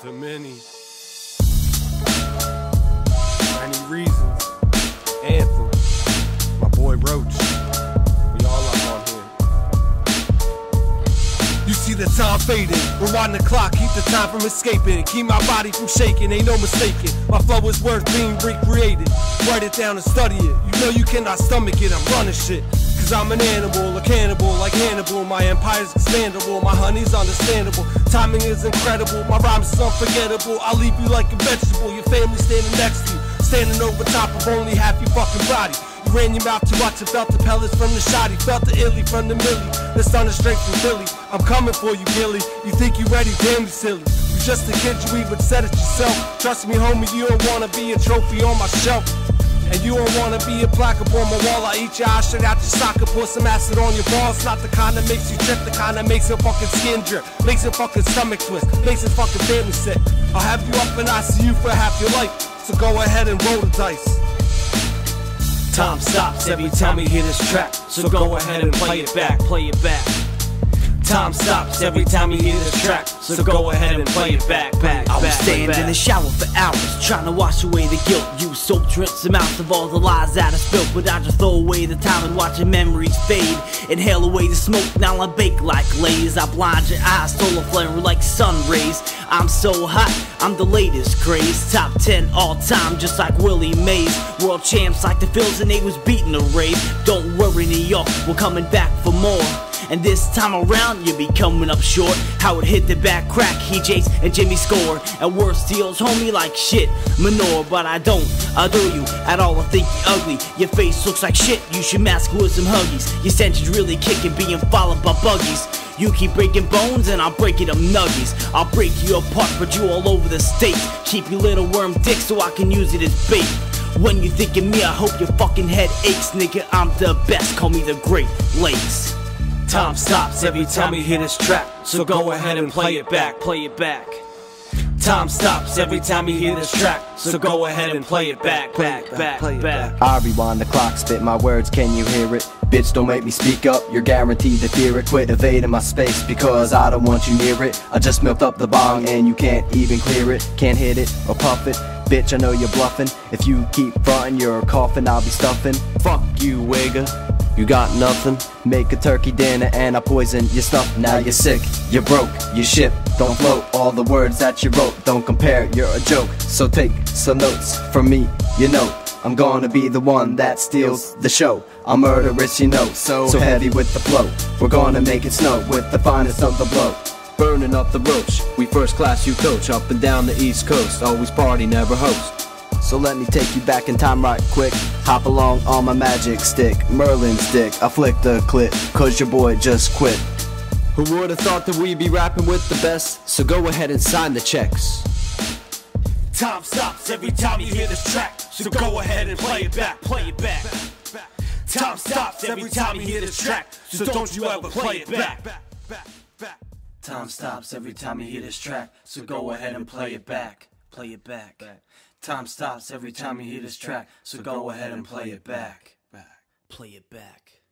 to many. Many reasons. Anthem. My boy Roach. We all up on him. You see the time fading. Rewind the clock, keep the time from escaping. Keep my body from shaking, ain't no mistaking. My flow is worth being recreated. Write it down and study it. You know you cannot stomach it, I'm running shit. Cause I'm an animal, a cannibal like Hannibal. My empire's expandable, my honey's understandable. Timing is incredible, my rhymes is unforgettable. I'll leave you like a vegetable, your family standing next to you. Standing over top of only half your fucking body. You ran your mouth too much and felt the pellets from the shot. Felt the illy from the millie. The is straight from Billy. I'm coming for you, Gilly. You think you ready? Damn you silly. You just a kid, you even said it yourself. Trust me, homie, you don't wanna be a trophy on my shelf. And you don't wanna be a plaque up on my wall. I eat your eye straight out your socket, pour some acid on your balls. Not the kind that makes you trip, the kind that makes your fucking skin drip, makes your fucking stomach twist, makes your fucking family sick. I'll have you up in ICU for half your life. So go ahead and roll the dice. Time stops every time you hear this track. So go ahead and play it back, play it back. Time stops every time you hear this track. So go ahead and play it back, back, I was back, staying back. in the shower for hours, trying to wash away the guilt. Use soap to rinse out of all the lies that I spilled. But I just throw away the time and watch your memories fade. Inhale away the smoke, now I bake like lays. I blind your eyes, solar flare like sun rays. I'm so hot, I'm the latest craze. Top 10 all time, just like Willie Mays. World champs like the Phils and they was beating a rave. Don't worry, New York, we're coming back for more. And this time around, you'll be coming up short. How it hit the back crack, he jakes and Jimmy score. And worse deals, homie, like shit. Manure, but I don't adore you at all. I think you're ugly. Your face looks like shit. You should mask with some huggies. Your stench is really kicking, being followed by buggies. You keep breaking bones and I'll break it up nuggies. I'll break you apart, put you all over the state. Keep your little worm dick so I can use it as bait. When you think of me, I hope your fucking head aches, nigga. I'm the best, call me the Great Lakes. Time stops every time you hear this track. So go ahead and play it back, play it back. Time stops every time you hear this track. So go ahead and play it back, back, back, back. I rewind the clock, spit my words, can you hear it? Bitch, don't make me speak up, you're guaranteed to fear it. Quit evading my space because I don't want you near it. I just milked up the bong and you can't even clear it. Can't hit it or puff it. Bitch, I know you're bluffing. If you keep frontin', you're coughing, I'll be stuffing. Fuck you, Wigga. You got nothing. Make a turkey dinner and I poison your stuff. Now you're sick, you're broke, you ship, don't float. All the words that you wrote, don't compare, you're a joke. So take some notes from me, you know. I'm gonna be the one that steals the show. I'm murderous, you know, so, so heavy with the flow. We're gonna make it snow with the finest of the blow. Burning up the roach, we first class you coach up and down the east coast. Always party, never host. So let me take you back in time right quick. Hop along on my magic stick, Merlin's dick. I flick the clip, cause your boy just quit. Who would've thought that we'd be rapping with the best? So go ahead and sign the checks. Time stops every time you hear this track. So go ahead and play it back, play it back. Time stops every time you hear this track. So don't you ever play it back. Time stops every time you hear this track. So go ahead and play it back, play it back. Time stops every time you hear this track. So go ahead and play it back, Play it back.